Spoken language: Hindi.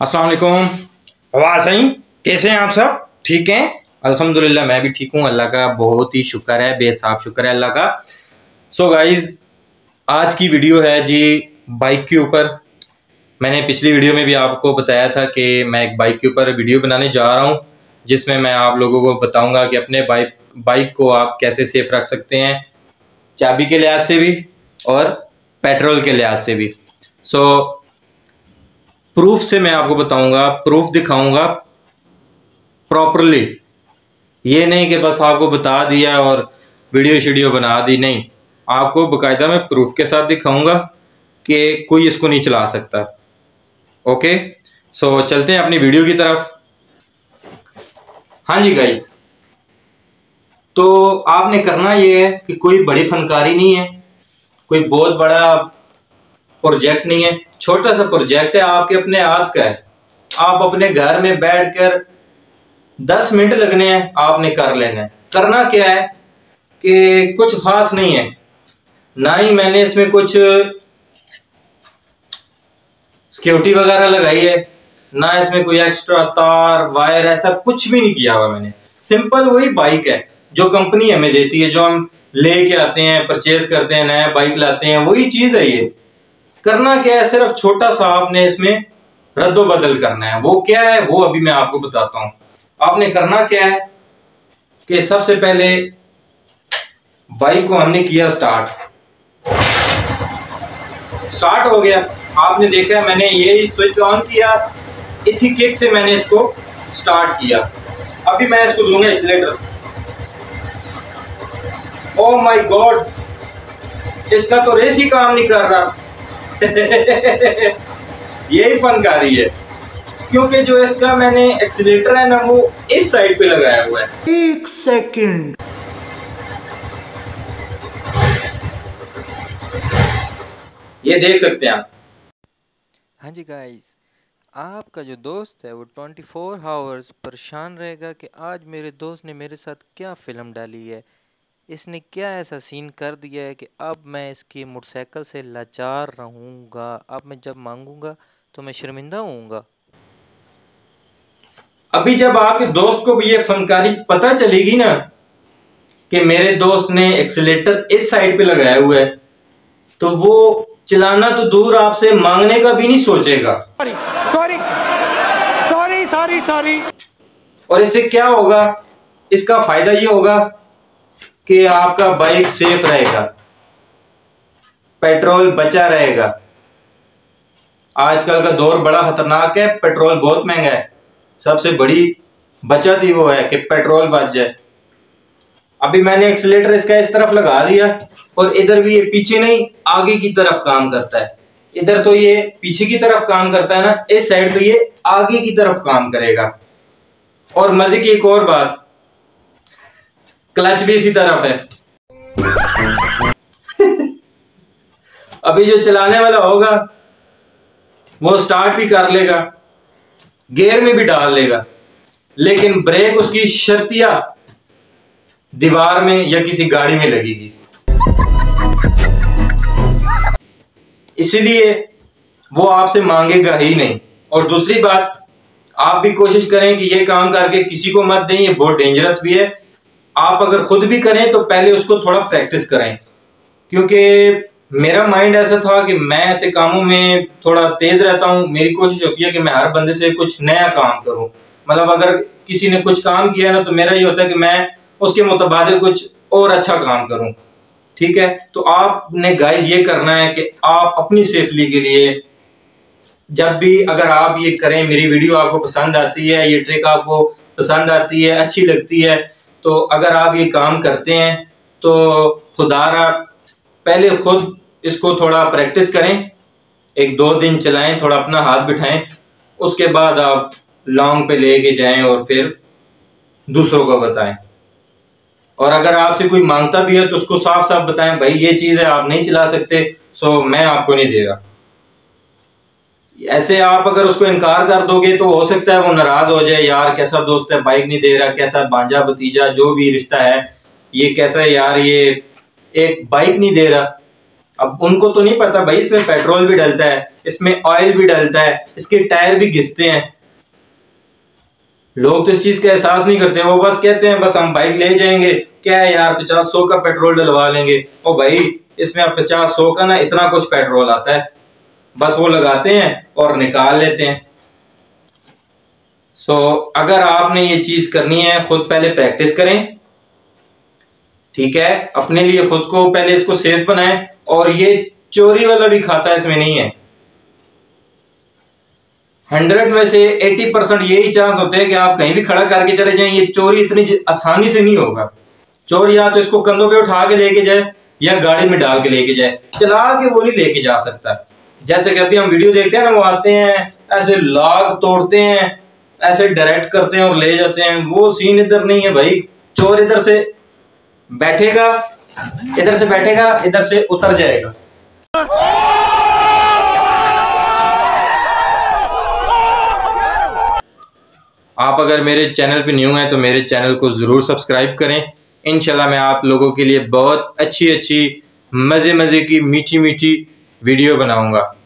अस्सलाम वालेकुम। आवाज़ आई कैसे हैं आप सब? ठीक हैं? अल्हम्दुलिल्लाह मैं भी ठीक हूँ। अल्लाह का बहुत ही शुक्र है बेसाब शुक्र है अल्लाह का। सो so गाइज़ आज की वीडियो है जी बाइक के ऊपर। मैंने पिछली वीडियो में भी आपको बताया था कि मैं एक बाइक के ऊपर वीडियो बनाने जा रहा हूँ जिसमें मैं आप लोगों को बताऊँगा कि अपने बाइक बाइक को आप कैसे सेफ़ रख सकते हैं चाबी के लिहाज से भी और पेट्रोल के लिहाज से भी। सो so, प्रूफ से मैं आपको बताऊँगा, प्रूफ दिखाऊँगा प्रॉपरली ये नहीं कि बस आपको बता दिया और वीडियो शीडियो बना दी, नहीं। आपको बकायदा मैं प्रूफ के साथ दिखाऊँगा कि कोई इसको नहीं चला सकता। ओके? सो चलते हैं अपनी वीडियो की तरफ़। हाँ जी गाइस तो आपने करना ये है कि कोई बड़ी फनकारी नहीं है, कोई बहुत बड़ा प्रोजेक्ट नहीं है, छोटा सा प्रोजेक्ट है, आपके अपने हाथ का है। आप अपने घर में बैठकर दस मिनट लगने हैं, आपने कर लेना है। करना क्या है कि कुछ खास नहीं है। ना ही मैंने इसमें कुछ सिक्योरिटी वगैरह लगाई है, ना इसमें कोई एक्स्ट्रा तार वायर ऐसा कुछ भी नहीं किया हुआ मैंने। सिंपल वही बाइक है, जो कंपनी हमें देती है, जो हम लेके आते हैं परचेज करते हैं, नया बाइक लाते हैं, वही चीज़ है ये। करना क्या है? सिर्फ़ छोटा सा आपने इसमें रद्दो बदल करना है। वो क्या है? वो अभी मैं आपको बताता हूँ। आपने करना क्या है कि सबसे पहले बाइक को हमने किया स्टार्ट। स्टार्ट हो गया। आपने देखा मैंने ये स्विच ऑन किया। इसी किक से मैंने इसको स्टार्ट किया। अभी मैं इसको दूँगा एक्सीटर ओ माय गॉड इसका तो रेस ही काम नहीं कर रहा। यही फनकारी है। क्योंकि जो इसका मैंने एक्सीटर है ना वो इस साइड पे लगाया हुआ है। एक सेकंड ये देख सकते हैं आप। हाँ जी गाइस आपका जो दोस्त है वो 24 फोर आवर्स परेशान रहेगा कि आज मेरे दोस्त ने मेरे साथ क्या फ़िल्म डाली है। इसने क्या ऐसा सीन कर दिया है कि अब मैं इसकी मोटरसाइकिल से लाचार रहूँगा? अब मैं जब मांगूँगा तो मैं शर्मिंदा होऊँगा। अभी जब आपके दोस्त को भी ये फनकारी पता चलेगी ना कि मेरे दोस्त ने एक्सीटर इस साइड पे लगाया हुआ है तो वो चलाना तो दूर आपसे मांगने का भी नहीं सोचेगा। सॉरी सॉरी सॉरी सॉरी और इससे क्या होगा? इसका फ़ायदा ये होगा कि आपका बाइक सेफ़ रहेगा। पेट्रोल बचा रहेगा। आजकल का दौर बड़ा खतरनाक है पेट्रोल बहुत महँगा है। सबसे बड़ी बचत ही वो है कि पेट्रोल बच जाए। अभी मैंने एक्सीटर इसका इस तरफ़ लगा दिया और इधर भी ये पीछे नहीं, आगे की तरफ़ काम करता है। इधर तो ये पीछे की तरफ़ काम करता है ना, इस साइड पे ये आगे की तरफ़ काम करेगा। और मज़े की एक और बात क्लच भी इसी तरफ़ है। अभी जो चलाने वाला होगा, वो स्टार्ट भी कर लेगा गेयर में भी डाल लेगा, लेकिन ब्रेक उसकी शर्तिया दीवार में या किसी गाड़ी में लगेगी। इसलिए वो आपसे मांगेगा ही नहीं। और दूसरी बात, आप भी कोशिश करें कि ये काम करके किसी को मत दें, ये बहुत डेंजरस भी है। आप अगर खुद भी करें तो पहले उसको थोड़ा प्रैक्टिस करें क्योंकि मेरा माइंड ऐसा था कि मैं ऐसे कामों में थोड़ा तेज रहता हूँ। मेरी कोशिश होती है कि मैं हर बंदे से कुछ नया काम करूँ। मतलब अगर किसी ने कुछ काम किया ना तो मेरा ये होता है कि मैं उसके मुतबाद कुछ और अच्छा काम करूँ। ठीक है? तो आपने गाइज़ ये करना है कि आप अपनी सेफली के लिए जब भी अगर आप ये करें, मेरी वीडियो आपको पसंद आती है, ये ट्रिक आपको पसंद आती है, अच्छी लगती है तो अगर आप ये काम करते हैं तो खुदारा, पहले खुद इसको थोड़ा प्रैक्टिस करें। एक दो दिन चलाएँ, थोड़ा अपना हाथ बिठाएँ, उसके बाद आप लॉन्ग पे लेके जाएँ और फिर दूसरों को बताएँ। और अगर आपसे कोई माँगता भी है तो उसको साफ़ साफ़ बताएँ, भाई, ये चीज़ है, आप नहीं चला सकते सो मैं आपको नहीं दे रहा ऐसे आप अगर उसको इनकार कर दोगे तो हो सकता है वो नाराज़ हो जाए, यार, कैसा दोस्त है बाइक नहीं दे रहा, कैसा बांझा भतीजा, जो भी रिश्ता है, ये कैसा है यार, ये एक बाइक नहीं दे रहा। अब उनको तो नहीं पता भाई, इसमें पेट्रोल भी डलता है, इसमें ऑयल भी डलता है, इसके टायर भी घिसते हैं। लोग तो इस चीज़ का एहसास नहीं करते, वो बस कहते हैं, बस हम बाइक ले जाएँगे। क्या है यार, पचास सौ का पेट्रोल डलवा लेंगे? ओ भाई, इसमें पचास सौ का ना इतना कुछ पेट्रोल आता है। बस वो लगाते हैं और निकाल लेते हैं। सो so, अगर आपने ये चीज़ करनी है खुद पहले प्रैक्टिस करें। ठीक है? अपने लिए खुद को पहले इसको सेफ़ बनाएँ और ये चोरी वाला भी खाता इसमें नहीं है। हंड्रेड में से एटी परसेंट यही चांस होते हैं कि आप कहीं भी खड़ा करके चले जाएँ। ये चोरी इतनी आसानी से नहीं होगा। चोर या तो इसको कंधों पे उठा के लेके जाए या गाड़ी में डाल के लेके जाए। चला के वो नहीं लेके जा सकता। जैसे कि अभी हम वीडियो देखते हैं ना, वो आते हैं, ऐसे लाग तोड़ते हैं, ऐसे डायरेक्ट करते हैं और ले जाते हैं। वो सीन इधर नहीं है भाई। चोर इधर से बैठेगा, इधर से बैठेगा, इधर से उतर जाएगा। आप अगर मेरे चैनल पे न्यू हैं तो मेरे चैनल को ज़रूर सब्सक्राइब करें। इनशाला मैं आप लोगों के लिए बहुत अच्छी अच्छी मज़े मज़े की मीठी मीठी वीडियो बनाऊँगा।